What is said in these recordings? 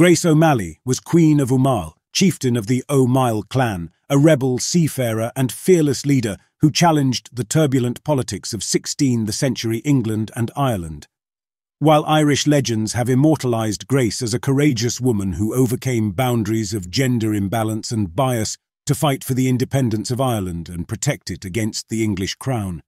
Grace O'Malley was Queen of Umaill, chieftain of the O Maille clan, a rebel seafarer and fearless leader who challenged the turbulent politics of 16th century England and Ireland. While Irish legends have immortalised Grace as a courageous woman who overcame boundaries of gender imbalance and bias to fight for the independence of Ireland and protect it against the English crown.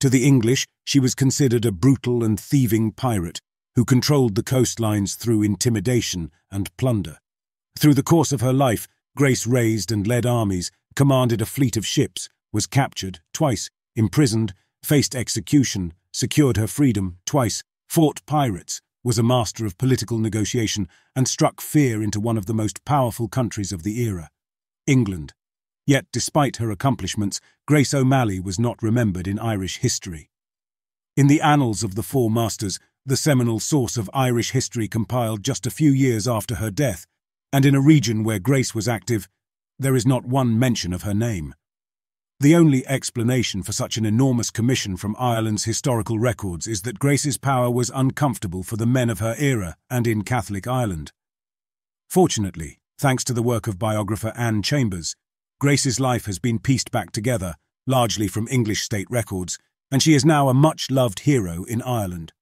To the English, she was considered a brutal and thieving pirate who controlled the coastlines through intimidation and plunder. Through the course of her life, Grace raised and led armies, commanded a fleet of ships, was captured twice, imprisoned, faced execution, secured her freedom twice, fought pirates, was a master of political negotiation, and struck fear into one of the most powerful countries of the era, England. Yet, despite her accomplishments, Grace O'Malley was not remembered in Irish history. In the Annals of the Four Masters, the seminal source of Irish history compiled just a few years after her death, and in a region where Grace was active, there is not one mention of her name. The only explanation for such an enormous commission from Ireland's historical records is that Grace's power was uncomfortable for the men of her era and in Catholic Ireland. Fortunately, thanks to the work of biographer Anne Chambers, Grace's life has been pieced back together, largely from English state records, and she is now a much-loved hero in Ireland.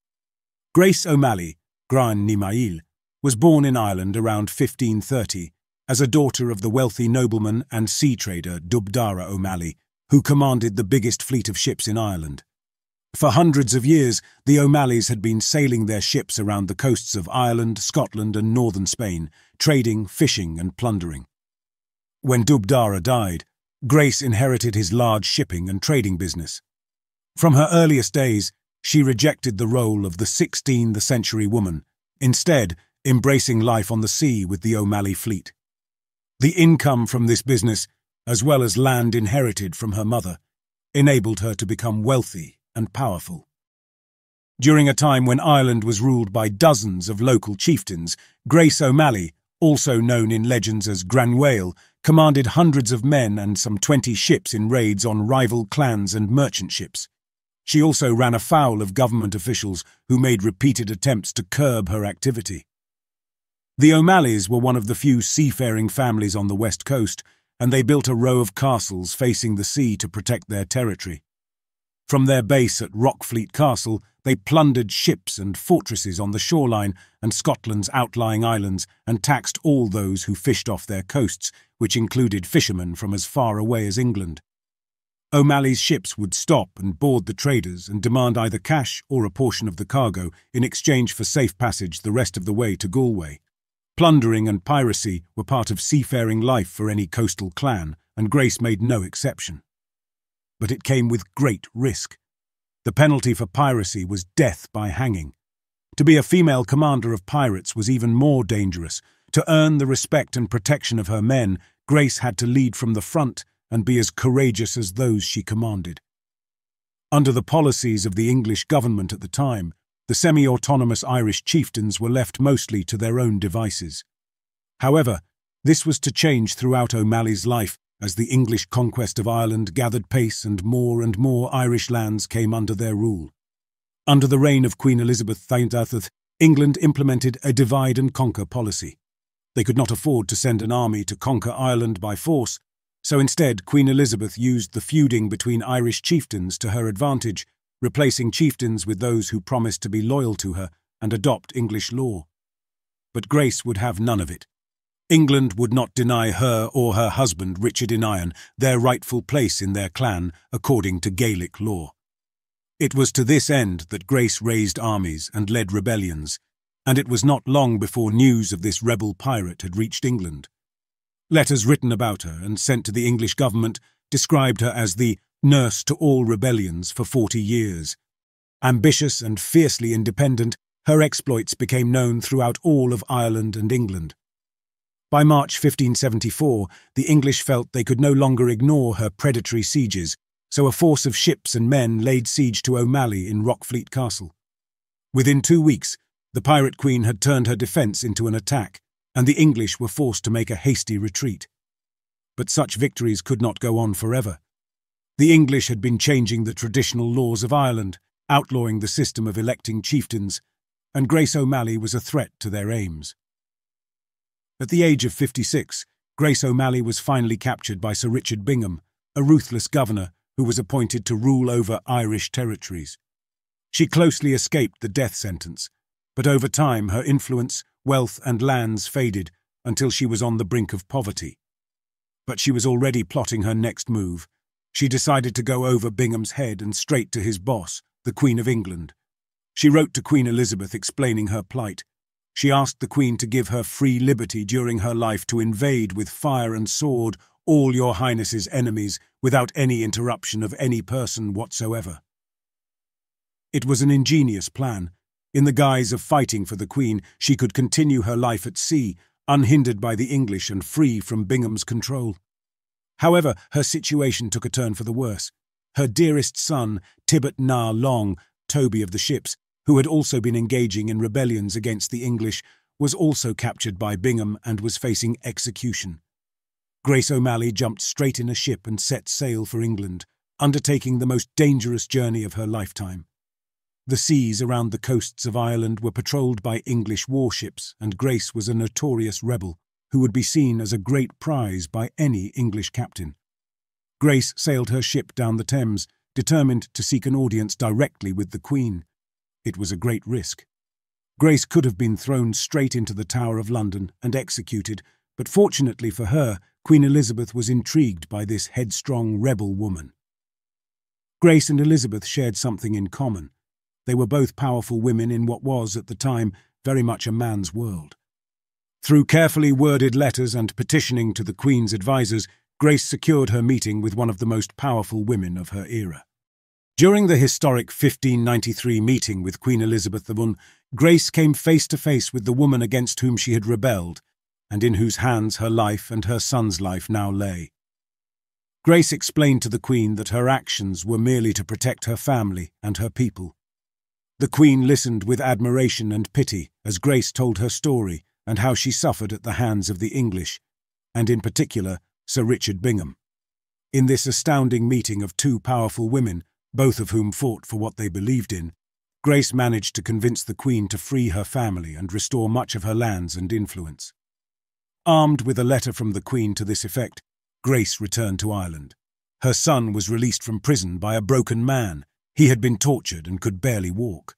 Grace O'Malley, Gran Nimail, was born in Ireland around 1530 as a daughter of the wealthy nobleman and sea trader Dubhdara O'Malley, who commanded the biggest fleet of ships in Ireland. For hundreds of years, the O'Malleys had been sailing their ships around the coasts of Ireland, Scotland, and northern Spain, trading, fishing, and plundering. When Dubhdara died, Grace inherited his large shipping and trading business. From her earliest days, she rejected the role of the 16th century woman, instead embracing life on the sea with the O'Malley fleet. The income from this business, as well as land inherited from her mother, enabled her to become wealthy and powerful. During a time when Ireland was ruled by dozens of local chieftains, Grace O'Malley, also known in legends as Granuaile, commanded hundreds of men and some 20 ships in raids on rival clans and merchant ships. She also ran afoul of government officials who made repeated attempts to curb her activity. The O'Malleys were one of the few seafaring families on the west coast, and they built a row of castles facing the sea to protect their territory. From their base at Rockfleet Castle, they plundered ships and fortresses on the shoreline and Scotland's outlying islands and taxed all those who fished off their coasts, which included fishermen from as far away as England. O'Malley's ships would stop and board the traders and demand either cash or a portion of the cargo in exchange for safe passage the rest of the way to Galway. Plundering and piracy were part of seafaring life for any coastal clan, and Grace made no exception but it came with great risk. The penalty for piracy was death by hanging. To be a female commander of pirates was even more dangerous. To earn the respect and protection of her men, Grace had to lead from the front and be as courageous as those she commanded. Under the policies of the English government at the time, the semi-autonomous Irish chieftains were left mostly to their own devices. However, this was to change throughout O'Malley's life as the English conquest of Ireland gathered pace and more and more Irish lands came under their rule. Under the reign of Queen Elizabeth Llandairth, England implemented a divide and conquer policy. They could not afford to send an army to conquer Ireland by force, so instead Queen Elizabeth used the feuding between Irish chieftains to her advantage, replacing chieftains with those who promised to be loyal to her and adopt English law. But Grace would have none of it. England would not deny her or her husband, Richard an Iarainn, their rightful place in their clan according to Gaelic law. It was to this end that Grace raised armies and led rebellions, and it was not long before news of this rebel pirate had reached England. Letters written about her and sent to the English government described her as the nurse to all rebellions for forty years. Ambitious and fiercely independent, her exploits became known throughout all of Ireland and England. By March 1574, the English felt they could no longer ignore her predatory sieges, so a force of ships and men laid siege to O'Malley in Rockfleet Castle. Within two weeks, the Pirate Queen had turned her defence into an attack, and the English were forced to make a hasty retreat. But such victories could not go on forever. The English had been changing the traditional laws of Ireland, outlawing the system of electing chieftains, and Grace O'Malley was a threat to their aims. At the age of 56, Grace O'Malley was finally captured by Sir Richard Bingham, a ruthless governor who was appointed to rule over Irish territories. She closely escaped the death sentence, but over time her influence, wealth and lands faded until she was on the brink of poverty. But she was already plotting her next move. She decided to go over Bingham's head and straight to his boss, the Queen of England. She wrote to Queen Elizabeth explaining her plight, she asked the Queen to give her free liberty during her life to invade with fire and sword all your Highness's enemies without any interruption of any person whatsoever. It was an ingenious plan. In the guise of fighting for the Queen, she could continue her life at sea, unhindered by the English and free from Bingham's control. However, her situation took a turn for the worse. Her dearest son, Tibbot Na Long, Toby of the ships, who had also been engaging in rebellions against the English, was also captured by Bingham and was facing execution. Grace O'Malley jumped straight in a ship and set sail for England, undertaking the most dangerous journey of her lifetime. The seas around the coasts of Ireland were patrolled by English warships, and Grace was a notorious rebel who would be seen as a great prize by any English captain. Grace sailed her ship down the Thames, determined to seek an audience directly with the Queen. It was a great risk. Grace could have been thrown straight into the Tower of London and executed, but fortunately for her, Queen Elizabeth was intrigued by this headstrong rebel woman. Grace and Elizabeth shared something in common. They were both powerful women in what was, at the time, very much a man's world. Through carefully worded letters and petitioning to the Queen's advisers, Grace secured her meeting with one of the most powerful women of her era. During the historic 1593 meeting with Queen Elizabeth I, Grace came face to face with the woman against whom she had rebelled, and in whose hands her life and her son's life now lay. Grace explained to the Queen that her actions were merely to protect her family and her people. The Queen listened with admiration and pity as Grace told her story and how she suffered at the hands of the English, and in particular Sir Richard Bingham. In this astounding meeting of two powerful women, both of whom fought for what they believed in, Grace managed to convince the Queen to free her family and restore much of her lands and influence. Armed with a letter from the Queen to this effect, Grace returned to Ireland. Her son was released from prison by a broken man. He had been tortured and could barely walk.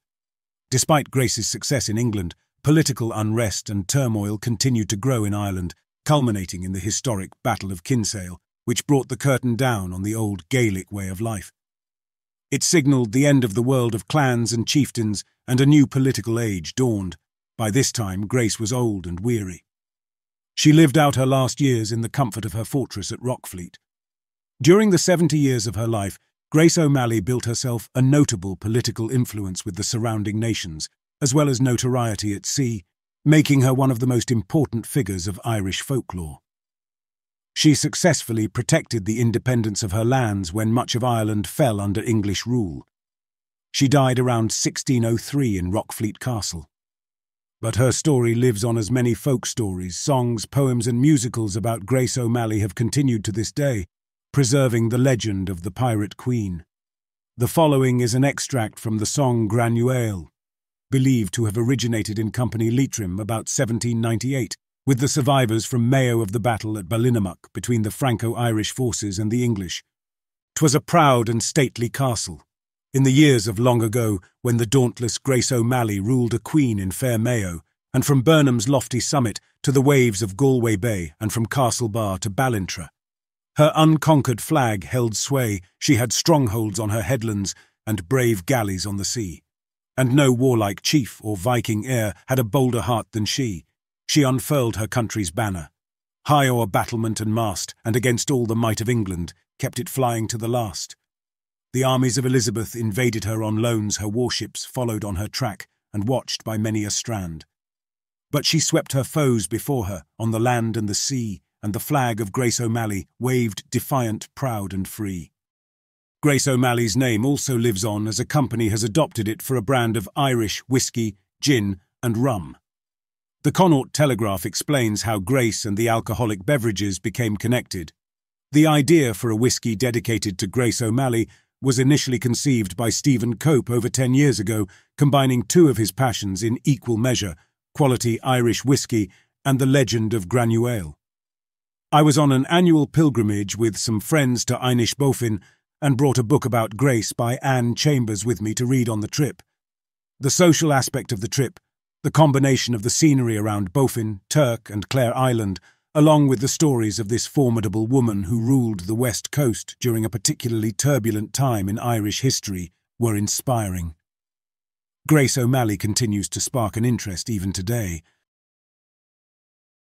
Despite Grace's success in England, political unrest and turmoil continued to grow in Ireland, culminating in the historic Battle of Kinsale, which brought the curtain down on the old Gaelic way of life. It signalled the end of the world of clans and chieftains, and a new political age dawned. By this time, Grace was old and weary. She lived out her last years in the comfort of her fortress at Rockfleet. During the 70 years of her life, Grace O'Malley built herself a notable political influence with the surrounding nations, as well as notoriety at sea, making her one of the most important figures of Irish folklore. She successfully protected the independence of her lands when much of Ireland fell under English rule. She died around 1603 in Rockfleet Castle. But her story lives on as many folk stories, songs, poems and musicals about Grace O'Malley have continued to this day, preserving the legend of the Pirate Queen. The following is an extract from the song Granuaile, believed to have originated in County Leitrim about 1798, with the survivors from Mayo of the battle at Ballinamuck between the Franco-Irish forces and the English. 'Twas a proud and stately castle. In the years of long ago, when the dauntless Grace O'Malley ruled a queen in fair Mayo, and from Burnham's lofty summit to the waves of Galway Bay and from Castlebar to Ballintra. Her unconquered flag held sway, she had strongholds on her headlands and brave galleys on the sea. And no warlike chief or Viking heir had a bolder heart than she, she unfurled her country's banner. High o'er battlement and mast, and against all the might of England, kept it flying to the last. The armies of Elizabeth invaded her on loans, her warships followed on her track, and watched by many a strand. But she swept her foes before her, on the land and the sea, and the flag of Grace O'Malley waved defiant, proud and free. Grace O'Malley's name also lives on as a company has adopted it for a brand of Irish whiskey, gin and rum. The Connaught Telegraph explains how Grace and the alcoholic beverages became connected. The idea for a whiskey dedicated to Grace O'Malley was initially conceived by Stephen Cope over 10 years ago, combining two of his passions in equal measure, quality Irish whiskey and the legend of Granuaile. I was on an annual pilgrimage with some friends to Inishbofin and brought a book about Grace by Anne Chambers with me to read on the trip. The social aspect of the trip, the combination of the scenery around Bofin, Turk, and Clare Island, along with the stories of this formidable woman who ruled the West Coast during a particularly turbulent time in Irish history, were inspiring. Grace O'Malley continues to spark an interest even today,